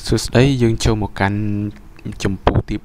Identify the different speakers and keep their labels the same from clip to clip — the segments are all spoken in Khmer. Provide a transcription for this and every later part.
Speaker 1: សួស្តីយើងចូលមកកាន់ចម្ពោះទី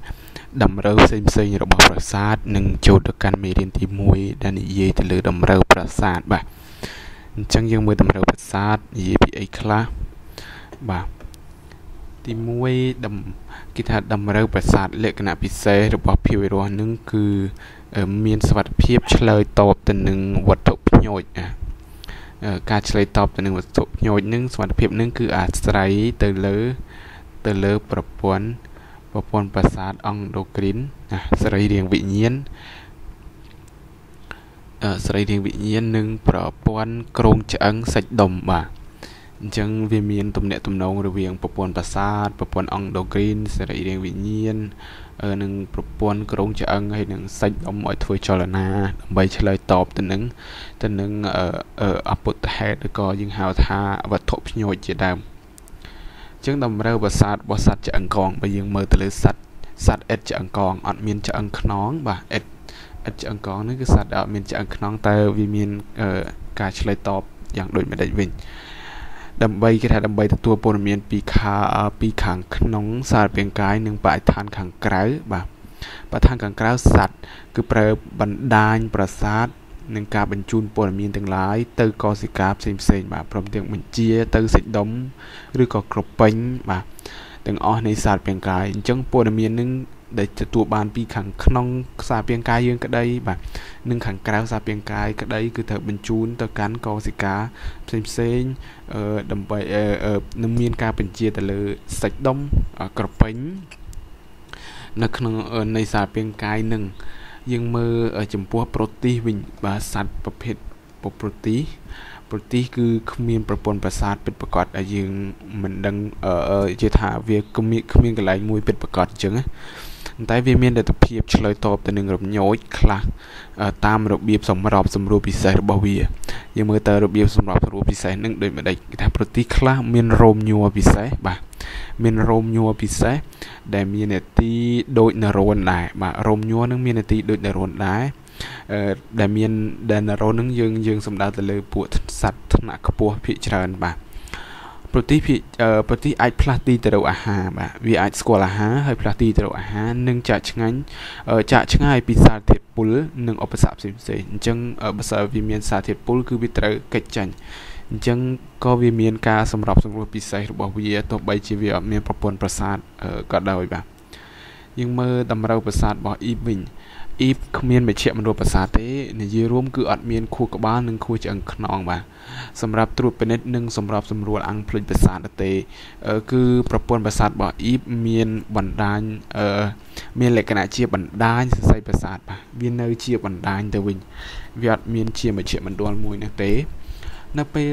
Speaker 1: 3តម្រូវផ្សេងផ្សេងរបស់ប្រាសាទនិងចូលទៅកាន់មេរៀនទី1ដែលនិយាយទៅលើតម្រូវប្រាសាទបាទអញ្ចឹងយើងមើលតម្រូវប្រាសាទនិយាយពីអីខ្លះបាទទី1ដំគេថាតម្រូវប្រាសាទលក្ខណៈពិសេសរបស់ភាវវិរស់នឹងគឺមានសវត្ថភាពឆ្លើយតបទៅនឹងវត្ថុភ្ញូចណា ការឆ្លើយតបទៅនឹងវត្ថុភ្ញូចនឹងសមត្ថភាពនឹងគឺអាស្រ័យទៅលើទៅលើប្រព័ន្ធប្រព័ន្ធប្រសាទអង់ដូគ្រីនណាសរីរាង្គវិញ្ញាណអឺសរីរាង្គវិញ្ញាណនិងប្រព័ន្ធក្រងឆ្អឹងសាច់ដុំបាទ អញ្ចឹងវាមានទំនាក់ទំនងរវាងប្រព័ន្ធប្រសាទប្រព័ន្ធអង់ដូគ្រីនសរីរាង្គវិញ្ញាណនឹងប្រព័ន្ធក្រងឆ្អឹងហើយនឹងសាច់ដុំឲ្យធ្វើចលនាដើម្បីឆ្លើយតបទៅនឹងទៅនឹងអពុទ្ធហេតុឬក៏យើងហៅថាវត្ថុភ្ញូចជាដើមអញ្ចឹងតម្រូវប្រសាទរបស់សត្វឆ្អឹងកងបើយើងមើលទៅលើសត្វសត្វអិតឆ្អឹងកងអត់មានឆ្អឹងខ្នងបាទអិតអិតឆ្អឹងកងនេះគឺសត្វដែលអត់មានឆ្អឹងខ្នងតែវាមានការឆ្លើយតបយ៉ាងដូចម្ដេចវិញ ដើម្បីគេថាដើម្បីទទួលព័ត៌មានពីខាពីខាងក្នុងសារពាង្គកាយនិងបរិស្ថានខាងក្រៅបាទបរិស្ថានខាងក្រៅសัตว์គឺប្រើបណ្ដាញប្រសាទនឹងការបញ្ជូនព័ត៌មានទាំងឡាយទៅកោសិកាផ្សេងផ្សេងបាទព្រមទាំងបញ្ជាទៅសាច់ដុំឬក៏ក្រពេញបាទទាំងអស់នៃសារពាង្គកាយអញ្ចឹងព័ត៌មាននឹង ដែលទទួលបានពីខាងក្នុងខ្សែពាង្គកាយយើងក្តីបាទនិងខាងក្រៅខ្សែពាង្គកាយក្តីគឺត្រូវបញ្ជូនទៅកាន់កោសិកាផ្សេងផ្សេងអឺដើម្បីនឹងមានការបញ្ជាទៅលើសាច់ដុំក្រពេញនៅក្នុងនៃខ្សែពាង្គកាយនឹងយើងមើលចំពោះប្រូទីសវិញបាទសត្វប្រភេទប្រូទីសប្រទេសគឺគ្មានប្រព័ន្ធប្រាសាទពិតប្រាកដដែលយើងមិនដឹងជាថាវាគ្មានគ្មានកន្លែងមួយពិតប្រាកដអញ្ចឹងណា តែវាមានលទ្ធភាពឆ្លើយតបទៅនឹងរំញោចខ្លះតាមរបៀបសម្របសម្រួលពិសេសរបស់វាយើងមើលតើរបៀបសម្របសម្រួលពិសេសនឹងដូចម្ដេចគេថាប្រទេសខ្លះមានរោមញ័រពិសេសបាទមានរោមញ័រពិសេសដែលមាននេតិដូចនរោនដែរបាទរោមញ័រនឹងមាននេតិដូចនរោនដែរដែលមានដែលនរោននឹងយើងយើងសំដៅទៅលើពួកសត្វថ្នាក់ខ្ពស់ភាគច្រើនបាទ ប្រទេសភាគប្រទេសអាចផ្លាស់ទីទៅរកអាហារបាទវាអាចស្គាល់អាហារហើយផ្លាស់ទីទៅរកអាហារនិងចាក់ឆ្ងាញ់ចាក់ឆ្ងាយពីសារធាតុពុលនិងឧបសគ្គផ្សេងផ្សេងអញ្ចឹងបើសិនវាមានសារធាតុពុលគឺវាត្រូវកិច្ចចាញ់អញ្ចឹងក៏វាមានការសម្របសម្រួលពិសេសរបស់វាទោះបីជាវាអត់មានប្រព័ន្ធប្រសាទក៏ដោយបាទ យើងមើលតម្រូវប្រសាទរបស់អ៊ីបវិញអ៊ីបគ្មានមជ្ឈមណ្ឌលប្រសាទទេនិយាយរួមគឺអត់មានខួរក្បាលនិងខួរឆ្អឹងខ្នងបាទសម្រាប់ត្រួតពិនិត្យនិងសម្រាប់សម្រួលអង្គភ្លេចប្រសាទទេគឺប្រព័ន្ធប្រសាទរបស់អ៊ីបមានបណ្ដាញមានលក្ខណៈជាបណ្ដាញសរសៃប្រសាទបាទវានៅជាបណ្ដាញទៅវិញវាអត់មានជាមជ្ឈមណ្ឌលមួយនោះទេ នៅពេល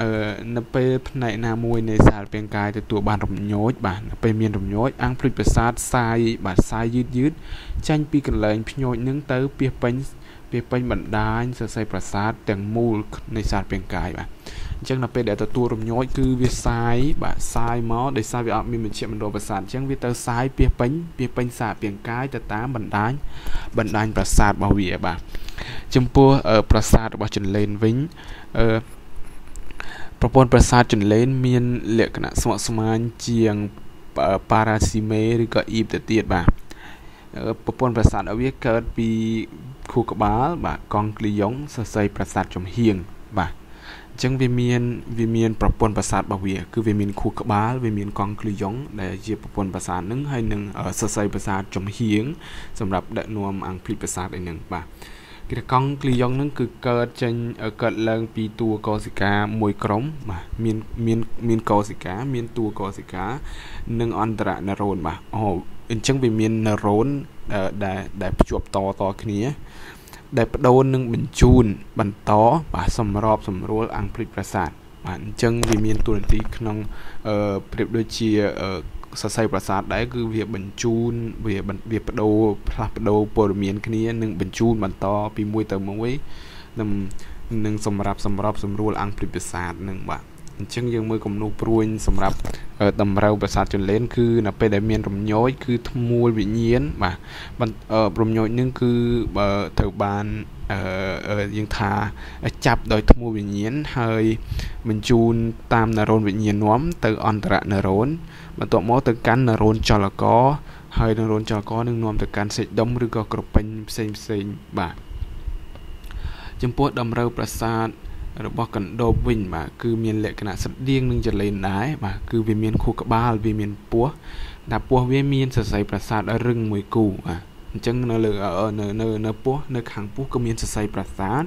Speaker 1: អឺនៅពេលផ្នែកណាមួយនៃសាលពាង្គកាយទទួលបានរំញោចបាទនៅពេលមានរំញោចអាំងភ្លេចប្រសាទសាយបាទសាយយឺតយឺតចាញ់ពីកន្លែងភ្ញោចនឹងទៅពីពេញពីពេញបណ្ដាញសរសៃប្រសាទទាំងមូលនៃសាលពាង្គកាយបាទអញ្ចឹងនៅពេលដែលទទួលរំញោចគឺវាសាយបាទសាយមកដោយសារវាអត់មានមជ្ឈមណ្ឌលប្រសាទអញ្ចឹងវាទៅសាយពីពេញពីពេញសាពាង្គកាយទៅតាមបណ្ដាញបណ្ដាញប្រសាទរបស់វាបាទចំពោះប្រសាទរបស់ចន្លេនវិញអឺ ប្រព័ន្ធប្រសាទចន្លេនមានលក្ខណៈស្មុគស្មាញជាងប៉ារ៉ាស៊ីមេឬក៏អ៊ីបទៅទៀតបាទប្រព័ន្ធប្រសាទរបស់វាកើតពីខួរក្បាលបាទកង់គ្លីយ៉ុងសរសៃប្រសាទចំហៀងបាទអញ្ចឹងវាមានវាមានប្រព័ន្ធប្រសាទរបស់វា គឺវាមានខួរក្បាលវាមានកង់គ្លីយ៉ុងដែលជាប្រព័ន្ធប្រសាទនឹងហើយនឹងសរសៃប្រសាទចំហៀងសម្រាប់ដឹកនាំអង្គភិបប្រសាទអីហ្នឹងបាទ គេថាកង់គ្លីយ៉ុងហ្នឹងគឺកើតចេញកើតឡើងពីតួកោសិកាមួយក្រុមបាទមានមានមានកោសិកា មានតួកោសិកា និងអន្តរណរ៉ូនបាទអូអញ្ចឹងវាមានណរ៉ូនដែលដែលភ្ជាប់តតគ្នា ដែលបដូរនឹងបញ្ជូន បន្តបាទសម្របសម្រួលអង្គភ្លេចប្រាសាទបាទអញ្ចឹងវាមានតួនាទីក្នុងអឺប្រៀបដូចជា សរសៃប្រសាទដែរគឺវាបញ្ជូនវាវាបដូរផ្លាស់ប្ដូរព័ត៌មានគ្នានិងបញ្ជូនបន្តពីមួយទៅមួយនឹងនឹងសម្រាប់សម្របសម្រួលអង្គភ្លេចប្រាសាទនឹងបាទអញ្ចឹងយើងមើលគំនូព្រួយសម្រាប់តម្រូវប្រាសាទចន្លេនគឺនៅពេលដែលមានរំញោចគឺធ្មួលវិញ្ញាណបាទរំញោចនឹងគឺបើត្រូវបានអឺ យើងថាចាប់ដោយធ្មួវិញ្ញាណហើយបញ្ជូនតាមនរោនវិញ្ញាណនាំទៅអន្តរនរោនបន្ទាប់មកទៅកាន់នរោនចលករហើយនរោនចលករនឹងនាំទៅកាន់សេចដុំឬក៏ក្រពេញផ្សេងផ្សេងបាទចំពោះតម្រូវប្រាសាទរបស់កណ្ដោបវិញបាទគឺមានលក្ខណៈស្រដៀងនឹងចលែនដែរបាទគឺវាមានខួរក្បាលវាមានពោះតែពោះវាមានសរសៃប្រាសាទរឹងមួយគូបាទ អញ្ចឹងនៅលើនៅនៅនៅពោះនៅខាងពោះក៏មានសរសៃប្រាសាទ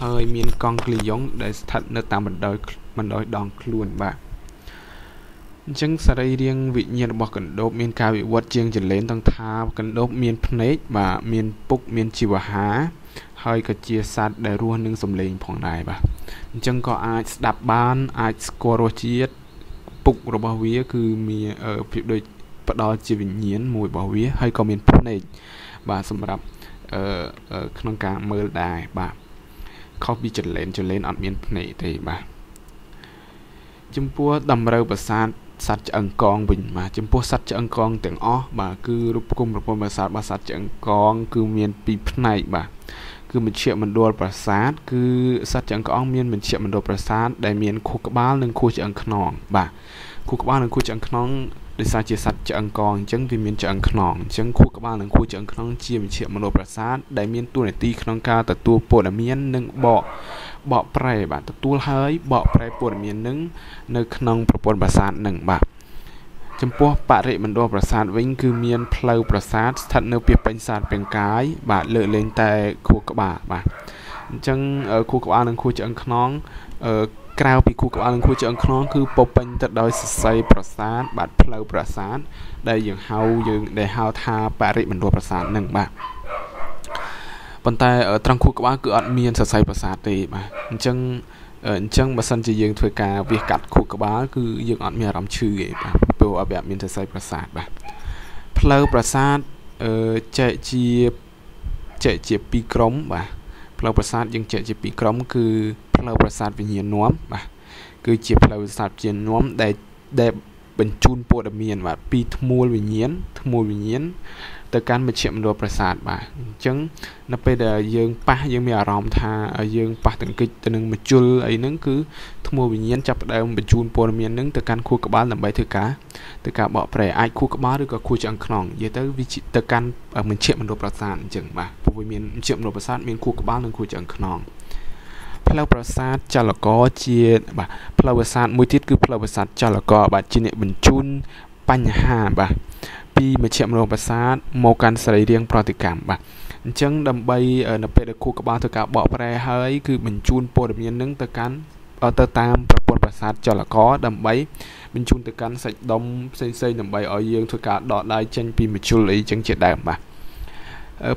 Speaker 1: ហើយមានកង់ក្លីយ៉ុងដែលស្ថិតនៅតាមបណ្ដោយបណ្ដោយដងខ្លួនបាទអញ្ចឹងសរីរាង្គវិញ្ញាណរបស់កណ្ដូបមានការវិវត្តជាងចលែនទាំងថាកណ្ដូបមានភ្នែកបាទមានពុកមានជីវហាហើយក៏ជាសត្វដែលរស់នឹងសំឡេងផងដែរបាទអញ្ចឹងក៏អាចស្ដាប់បានអាចស្គាល់រសជាតិពុករបស់វាគឺមានភាពដូច ផ្ដល់ជាវិញ្ញាណមួយរបស់វាហើយក៏មានភ្នែកបាទសម្រាប់អឺក្នុងការមើលដែរបាទខុសពីចលែនចលែនអត់មានភ្នែកទេបាទចំពោះតម្រូវប្រាសាទសត្វឆ្អឹងកងវិញបាទចំពោះសត្វឆ្អឹងកងទាំងអស់បាទគឺរូបគុំប្រព័ន្ធប្រាសាទរបស់សត្វឆ្អឹងកង គឺមានពីរផ្នែកបាទគឺមជ្ឈមណ្ឌលប្រាសាទគឺសត្វឆ្អឹងក្អងមានមជ្ឈមណ្ឌលប្រាសាទដែលមានខួរក្បាលនិងខួរឆ្អឹងខ្នងបាទខួរក្បាលនិងខួរឆ្អឹងខ្នង ដោយសារជាសត្វឆ្អឹងកងអញ្ចឹងវាមានឆ្អឹងខ្នងអញ្ចឹងខួរក្បាលនិងខួរឆ្អឹងខ្នងជាមជ្ឈមណ្ឌលប្រាសាទដែលមានតួនាទីក្នុងការទទួលព័ត៌មាននិងបកបកប្រែបាទទទួលហើយបកប្រែព័ត៌មាននឹងនៅក្នុងប្រព័ន្ធប្រាសាទនឹងបាទចំពោះបរិមណ្ឌលប្រាសាទវិញគឺមានផ្លូវប្រាសាទស្ថិតនៅពីពេញសាទពេញកាយបាទលើកលែងតែខួរក្បាលបាទអញ្ចឹងខួរក្បាលនិងខួរឆ្អឹងខ្នង ក្រៅពីខួរក្បាលនិងខួរឆ្អឹងខ្នងគឺពពេញទៅដោយសរសៃប្រាសាទបាទផ្លូវប្រាសាទដែលយើងហៅយើងដែលហៅថាបរិមណ្ឌលប្រាសាទនឹងបាទប៉ុន្តែត្រង់ខួរក្បាលគឺអត់មានសរសៃប្រាសាទទេបាទអញ្ចឹងអញ្ចឹងបើសិនជាយើងធ្វើការវាកាត់ខួរក្បាលគឺយើងអត់មានអារម្មណ៍ឈឺទេបាទព្រោះវាអត់មានសរសៃប្រាសាទបាទផ្លូវប្រាសាទអឺចែកជាចែកជាពីរក្រុមបាទ ផ្លូវប្រាសាទយើងចែកជាពីរក្រុមគឺផ្លូវប្រាសាទវិញ្ញាណនាំបាទគឺជាផ្លូវប្រាសាទវិញ្ញាណនាំដែលដែលបញ្ជូនព័ត៌មានបាទពីធ្មួលវិញ្ញាណធ្មួលវិញ្ញាណ ទៅកាន់មជ្ឈមណ្ឌលប្រាសាទបាទអញ្ចឹងនៅពេលដែលយើងប៉ះយើងមានអារម្មណ៍ថាយើងប៉ះទង្គិចទៅនឹងមជុលអីហ្នឹងគឺធ្មួលវិញ្ញាណចាប់ផ្ដើមបញ្ជូនព័ត៌មានហ្នឹងទៅកាន់ខួរក្បាលដើម្បីធ្វើការទៅការបកប្រែអាចខួរក្បាលឬក៏ខួរឆ្អឹងខ្នងនិយាយទៅវាទៅកាន់មជ្ឈមណ្ឌលប្រាសាទអញ្ចឹងបាទព្រោះវាមានមជ្ឈមណ្ឌលប្រាសាទមានខួរក្បាលនិងខួរឆ្អឹងខ្នងផ្លូវប្រាសាទចលករជាបាទផ្លូវប្រាសាទមួយទៀតគឺផ្លូវប្រាសាទចលករបាទជាអ្នកបញ្ជូនបញ្ហាបាទ ពីមជ្ឈមណ្ឌលប្រាសាទមកកាន់សរីរាង្គប្រតិកម្មបាទអញ្ចឹងដើម្បីនៅពេលដែលគូក្បាលធ្វើការបកប្រែហើយគឺបញ្ជូនព័ត៌មាននឹងទៅកាន់ទៅតាមប្រព័ន្ធប្រាសាទចលករដើម្បីបញ្ជូនទៅកាន់សាច់ដុំផ្សេងផ្សេងដើម្បីឲ្យយើងធ្វើការដកដៃចេញពីមជុលអីចឹងជាដើមបាទ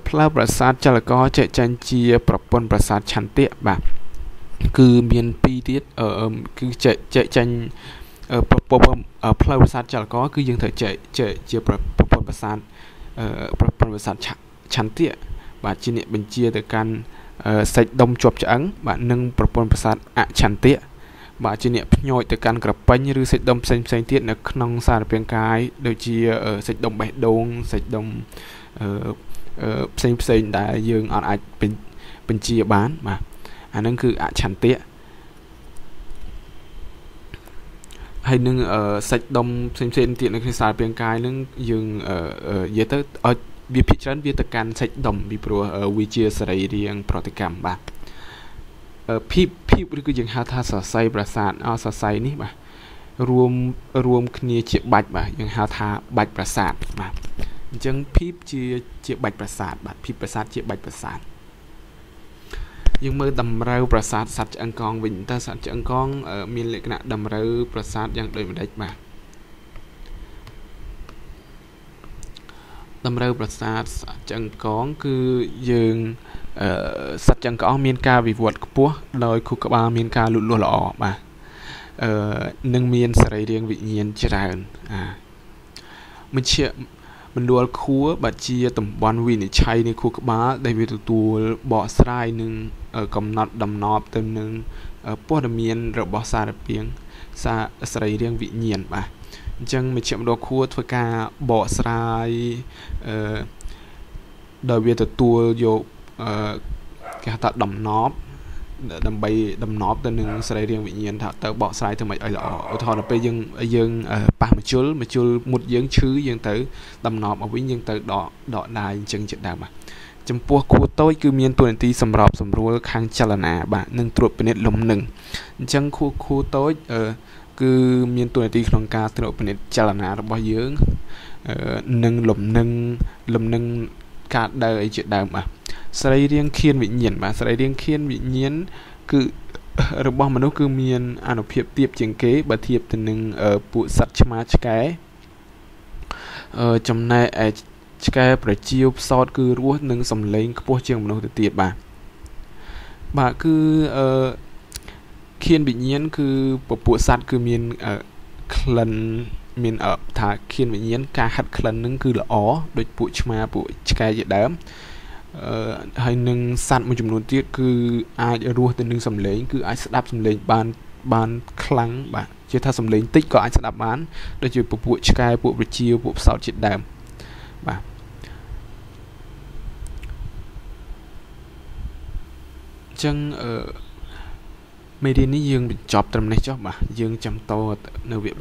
Speaker 1: ផ្លូវប្រាសាទចលករចែកចែងជាប្រព័ន្ធប្រាសាទឆន្ទៈបាទគឺមានពីរទៀតគឺចែកចែកចាញ់ ផ្លូវប្រាសាទចលករគឺយើងត្រូវចែកចែកជាប្រព័ន្ធប្រាសាទប្រព័ន្ធប្រាសាទឆន្ទៈបាទជាអ្នកបញ្ជាទៅកាន់សាច់ដុំជាប់ឆ្អឹងបាទនិងប្រព័ន្ធប្រាសាទអឆន្ទៈបាទជាអ្នកភ្ញោចទៅកាន់ក្រពេញឬសាច់ដុំផ្សេងផ្សេងទៀតនៅក្នុងសារពាង្គកាយដូចជាសាច់ដុំបេះដូងសាច់ដុំផ្សេងផ្សេងដែលយើងអត់អាចបញ្ជាបានបាទអាហ្នឹងគឺអឆន្ទៈ ហើយនឹងសាច់ដុំផ្សេងផ្សេងទៀតនៅក្នុងសារពាង្គកាយនឹងយើងនិយាយទៅឲ្យវាភិកច្រើនវាទៅកាន់សាច់ដុំពីព្រោះវាជាសរីរាង្គប្រតិកម្មបាទភីបភីបឬក៏យើងហៅថាសរសៃប្រសាទអសរសៃនេះបាទរួមរួមគ្នាជាបាច់បាទយើងហៅថាបាច់ប្រសាទបាទអញ្ចឹងភីបជាជាបាច់ប្រសាទបាទភីបប្រសាទជាបាច់ប្រសាទ យើងមើលតម្រូវប្រាសាទសត្វឆ្អឹងកងវិញតើសត្វឆ្អឹងកងមានលក្ខណៈតម្រូវប្រាសាទយ៉ាងដូចម្ដេចបាទតម្រូវប្រាសាទឆ្អឹងកងគឺយើងអឺសត្វឆ្អឹងកងមានការវិវត្តខ្ពស់ដោយខួរក្បាលមានការលូតលាស់ល្អបាទអឺនឹងមានសរីរាង្គវិញ្ញាណច្រើនអាមជ្ឈមណ្ឌលខួរបាជាតំបន់វិនិច្ឆ័យនៃខួរក្បាលដែលវាទទួលបកស្រាយនឹង កំណត់ដំណប់ទៅនឹងព័ត៌មានរបស់សារពាង្គសារសរីរាង្គវិញ្ញាណបាទអញ្ចឹងមជ្ឈមណ្ឌលខួរធ្វើការបកស្រាយអឺដោយវាទទួលយកអឺគេហៅថាដំណប់ដើម្បីដំណប់ទៅនឹងសរីរាង្គវិញ្ញាណថាទៅបកស្រាយទៅមិនឲ្យល្អឧទាហរណ៍ដល់ពេលយើងយើងប៉ះមជុលមជុលមុតយើងឈឺយើងទៅដំណប់មកវិញយើងទៅដកដកដាយអញ្ចឹងជាដើមបាទ ចំពោះខួរតូចគឺមានតួនាទីសម្របសម្រួលខាងចលនាបាទនិងត្រួតពិនិត្យលំនឹងអញ្ចឹងខួរខួរតូចអឺគឺមានតួនាទីក្នុងការត្រួតពិនិត្យចលនារបស់យើងនិងលំនឹងលំនឹងការដើរអីជាដើមបាទសរីរាង្គខៀនវិញ្ញាណបាទសរីរាង្គខៀនវិញ្ញាណគឺរបស់មនុស្សគឺមានអនុភាពទៀបជាងគេបើធៀបទៅនឹងពួកសត្វឆ្មាឆ្កែអឺចំណែកឯ ឆ្កែប្រជាផ្សោតគឺរស់និងសំឡេងខ្ពស់ជាងមនុស្សទៅទៀតបាទបាទគឺអឺខៀនវិញ្ញាណគឺពពួកសត្វគឺមានក្លិនមានថាខៀនវិញ្ញាណការហាត់ក្លិននឹងគឺល្អដូចពួកឆ្មាពួកឆ្កែជាដើមអឺហើយនឹងសត្វមួយចំនួនទៀតគឺអាចរស់ទៅនឹងសំឡេងគឺអាចស្ដាប់សំឡេងបានបានខ្លាំងបាទជាថាសំឡេងតិចក៏អាចស្ដាប់បានដូចជាពពួកឆ្កែពួកប្រជាពួកផ្សោតជាដើមបាទអញ្ចឹងអឺមេរៀននេះយើងបញ្ចប់ត្រឹមនេះចុះបាទយើងចាំតនៅវគ្គ